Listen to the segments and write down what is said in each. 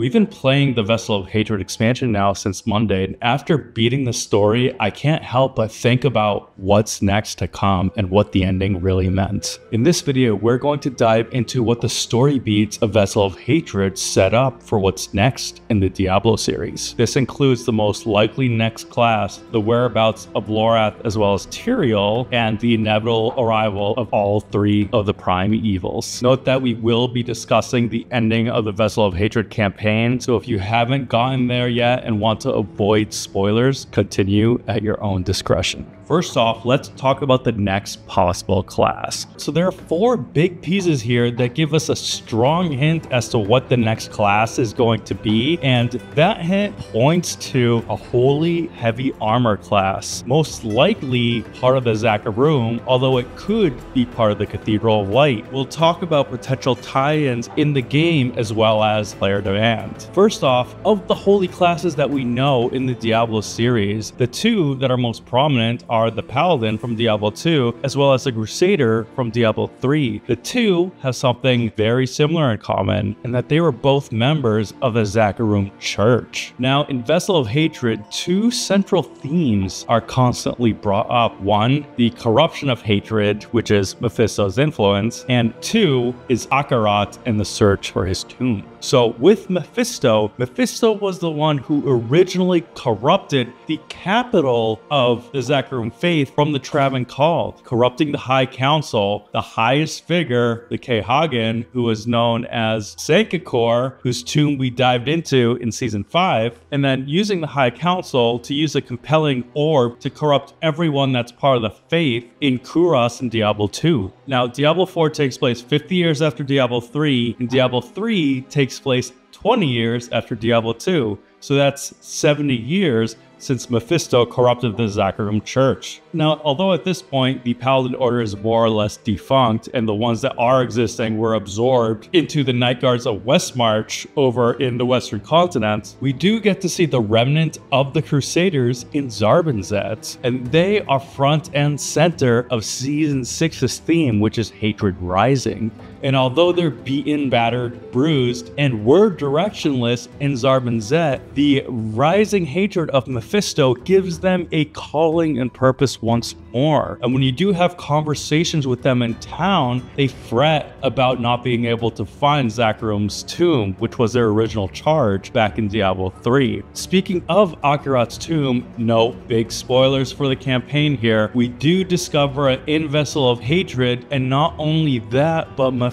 We've been playing the Vessel of Hatred expansion now since Monday, and after beating the story, I can't help but think about what's next to come and what the ending really meant. In this video, we're going to dive into what the story beats of Vessel of Hatred set up for what's next in the Diablo series. This includes the most likely next class, the whereabouts of Lorath as well as Tyrael, and the inevitable arrival of all three of the prime evils. Note that we will be discussing the ending of the Vessel of Hatred campaign, so if you haven't gotten there yet and want to avoid spoilers, continue at your own discretion. First off, let's talk about the next possible class. So there are four big pieces here that give us a strong hint as to what the next class is going to be, and that hint points to a holy heavy armor class, most likely part of the Zakarum, although it could be part of the Cathedral of Light. We'll talk about potential tie-ins in the game as well as player demand. First off, of the holy classes that we know in the Diablo series, the two that are most prominent are are the Paladin from Diablo 2, as well as the Crusader from Diablo 3. The two have something very similar in common, in that they were both members of the Zakarum Church. Now, in Vessel of Hatred, two central themes are constantly brought up. One, the corruption of hatred, which is Mephisto's influence, and two is Akarat and the search for his tomb. So with Mephisto, Mephisto was the one who originally corrupted the capital of the Zakarum faith from the Travincal, corrupting the High Council, the highest figure, the Que-Hegan, who was known as Sankekur, whose tomb we dived into in season 5, and then using the High Council to use a compelling orb to corrupt everyone that's part of the faith in Kurast and Diablo 2. Now, Diablo 4 takes place 50 years after Diablo 3, and Diablo 3 takes takes place 20 years after Diablo 2. So that's 70 years since Mephisto corrupted the Zakarum church. Now, although at this point the Paladin Order is more or less defunct and the ones that are existing were absorbed into the Night Guards of Westmarch over in the Western continent, we do get to see the remnant of the Crusaders in Zarbinzet, and they are front and center of Season 6's theme, which is Hatred Rising. And although they're beaten, battered, bruised, and were directionless in Zarbinzet, the rising hatred of Mephisto gives them a calling and purpose once more. And when you do have conversations with them in town, they fret about not being able to find Zakarum's tomb, which was their original charge back in Diablo 3. Speaking of Akarat's tomb, no big spoilers for the campaign here. We do discover an in vessel of hatred, and not only that, but Mephisto,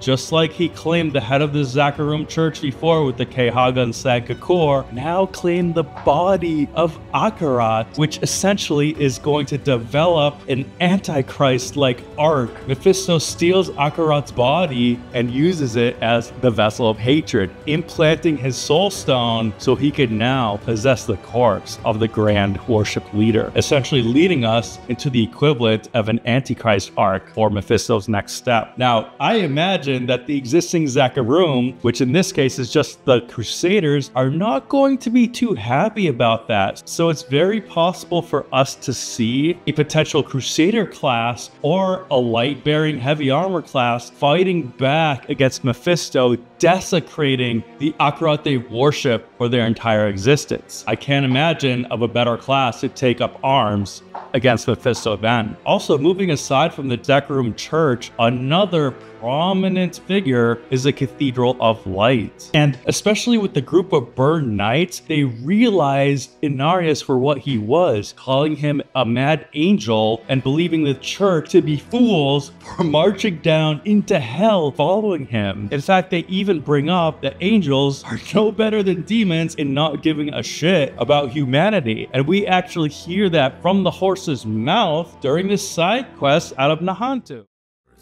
just like he claimed the head of the Zakarum church before with the Que-Hegan and now claimed the body of Akarat, which essentially is going to develop an Antichrist-like arc. Mephisto steals Akarat's body and uses it as the vessel of hatred, implanting his soul stone so he could now possess the corpse of the grand worship leader, essentially leading us into the equivalent of an Antichrist arc for Mephisto's next step. Now, I imagine that the existing Zakarum, which in this case is just the Crusaders, are not going to be too happy about that. So it's very possible for us to see a potential Crusader class or a light bearing heavy armor class fighting back against Mephisto, desecrating the Akarat they worship for their entire existence. I can't imagine of a better class to take up arms against Mephisto then. Also, moving aside from the Zakarum Church, another prominent figure is the Cathedral of Light. And especially with the group of burned knights, they realized Inarius for what he was, calling him a mad angel and believing the church to be fools for marching down into hell following him. In fact, they even bring up that angels are no better than demons in not giving a shit about humanity. And we actually hear that from the horse's mouth during this side quest out of Nahantu.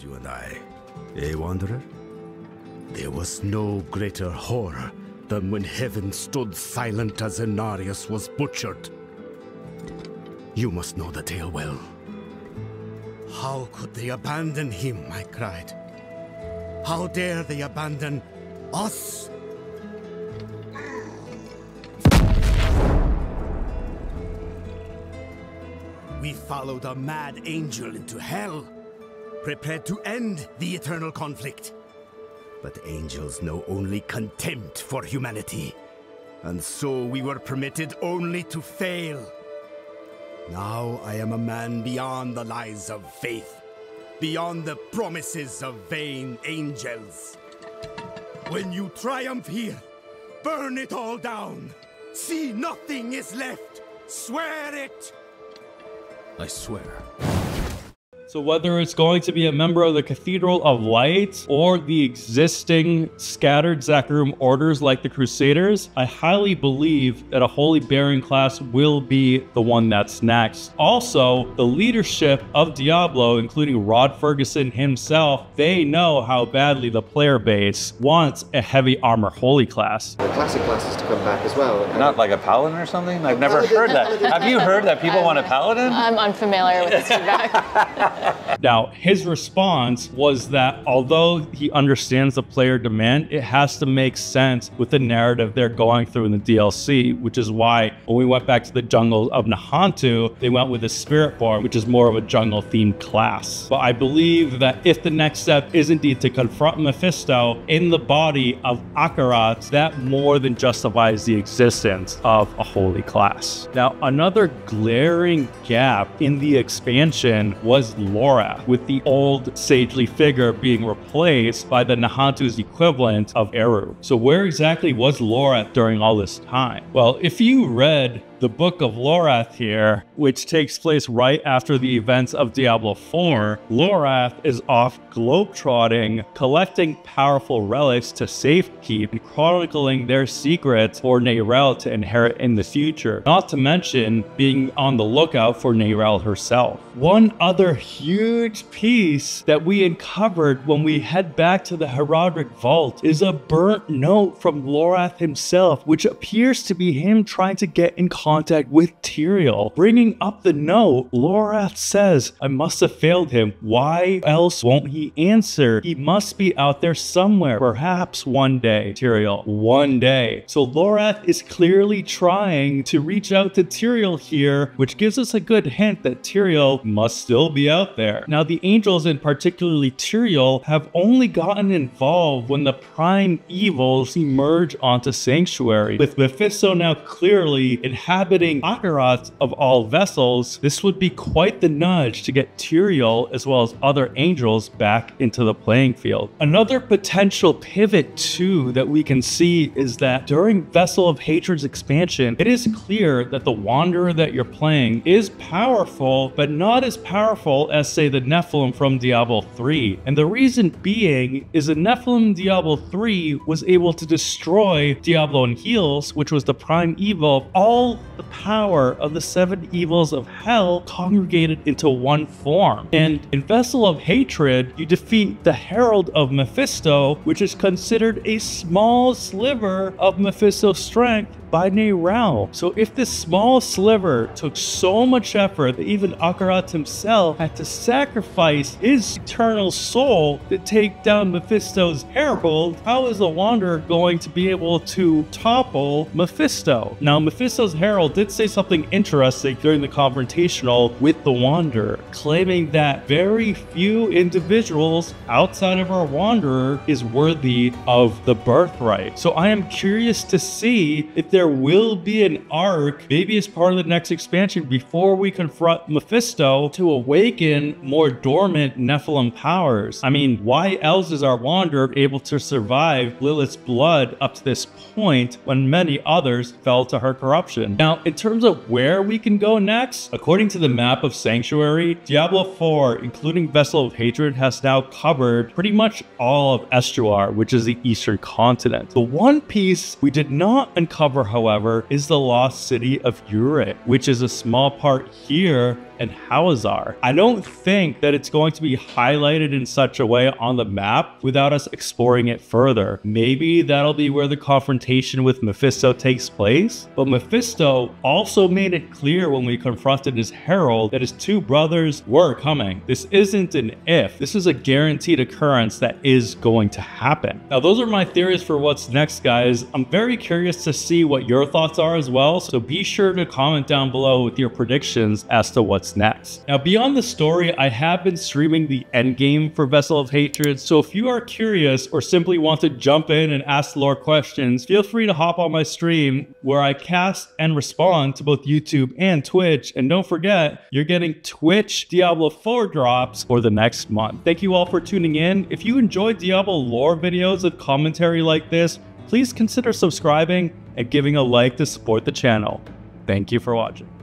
You and I Eh, Wanderer? There was no greater horror than when heaven stood silent as Inarius was butchered. You must know the tale well. How could they abandon him, I cried. How dare they abandon us? We followed a mad angel into hell prepared to end the eternal conflict. But angels know only contempt for humanity. And so we were permitted only to fail. Now I am a man beyond the lies of faith, beyond the promises of vain angels. When you triumph here, burn it all down. See nothing is left. Swear it. I swear. So whether it's going to be a member of the Cathedral of Light or the existing scattered Zakarum orders like the Crusaders, I highly believe that a Holy Baron class will be the one that's next. Also, the leadership of Diablo, including Rod Fergusson himself, they know how badly the player base wants a heavy armor Holy class. The classic classes to come back as well. Not like a paladin or something? I've never heard that. Have you heard that people want a paladin? I'm unfamiliar with this feedback. Now, his response was that although he understands the player demand, it has to make sense with the narrative they're going through in the DLC, which is why when we went back to the jungle of Nahantu, they went with the Spiritborn, which is more of a jungle themed class. But I believe that if the next step is indeed to confront Mephisto in the body of Akarat, that more than justifies the existence of a holy class. Now, another glaring gap in the expansion was Lorath, with the old sagely figure being replaced by the Nahantu's equivalent of Eru. So where exactly was Lorath during all this time? Well, if you read the Book of Lorath here, which takes place right after the events of Diablo 4, Lorath is off globetrotting, collecting powerful relics to safekeep and chronicling their secrets for Neyrelle to inherit in the future, not to mention being on the lookout for Neyrelle herself. One other huge piece that we uncovered when we head back to the Horadric Vault is a burnt note from Lorath himself, which appears to be him trying to get in contact with Tyrael. Bringing up the note, Lorath says, I must have failed him. Why else won't he answer? He must be out there somewhere. Perhaps one day, Tyrael. One day. So Lorath is clearly trying to reach out to Tyrael here, which gives us a good hint that Tyrael must still be out there. Now, the angels, and particularly Tyrael, have only gotten involved when the prime evils emerge onto Sanctuary. With Mephisto now clearly inhabiting Akarat of all vessels, this would be quite the nudge to get Tyrael as well as other angels back into the playing field. Another potential pivot too that we can see is that during Vessel of Hatred's expansion, it is clear that the Wanderer that you're playing is powerful, but not as powerful as say the Nephalem from Diablo 3. And the reason being is the Nephalem Diablo 3 was able to destroy Diablo and Heels, which was the prime evil of all the power of the seven evils of hell congregated into one form. And in Vessel of Hatred, you defeat the Herald of Mephisto, which is considered a small sliver of Mephisto's strength by Neyrelle. So if this small sliver took so much effort that even Akarat himself had to sacrifice his eternal soul to take down Mephisto's herald, how is the Wanderer going to be able to topple Mephisto? Now, Mephisto's herald did say something interesting during the confrontational with the Wanderer, claiming that very few individuals outside of our Wanderer is worthy of the birthright. So I am curious to see if there will be an arc, maybe as part of the next expansion, before we confront Mephisto to awaken more dormant Nephalem powers. I mean, why else is our Wanderer able to survive Lilith's blood up to this point when many others fell to her corruption? Now, in terms of where we can go next, according to the map of Sanctuary, Diablo 4, including Vessel of Hatred, has now covered pretty much all of Estuar, which is the eastern continent. The one piece we did not uncover, however, is the lost city of Ureh, which is a small part here and Hawezar. I don't think that it's going to be highlighted in such a way on the map without us exploring it further. Maybe that'll be where the confrontation with Mephisto takes place, but Mephisto also made it clear when we confronted his herald that his two brothers were coming. This isn't an if, this is a guaranteed occurrence that is going to happen. Now, those are my theories for what's next, guys. I'm very curious to see what your thoughts are as well, so be sure to comment down below with your predictions as to what's what's next. Now, beyond the story, I have been streaming the endgame for Vessel of Hatred, so if you are curious or simply want to jump in and ask lore questions, feel free to hop on my stream where I cast and respond to both YouTube and Twitch. And don't forget, you're getting Twitch Diablo 4 drops for the next month. Thank you all for tuning in. If you enjoy Diablo lore videos of commentary like this, please consider subscribing and giving a like to support the channel. Thank you for watching.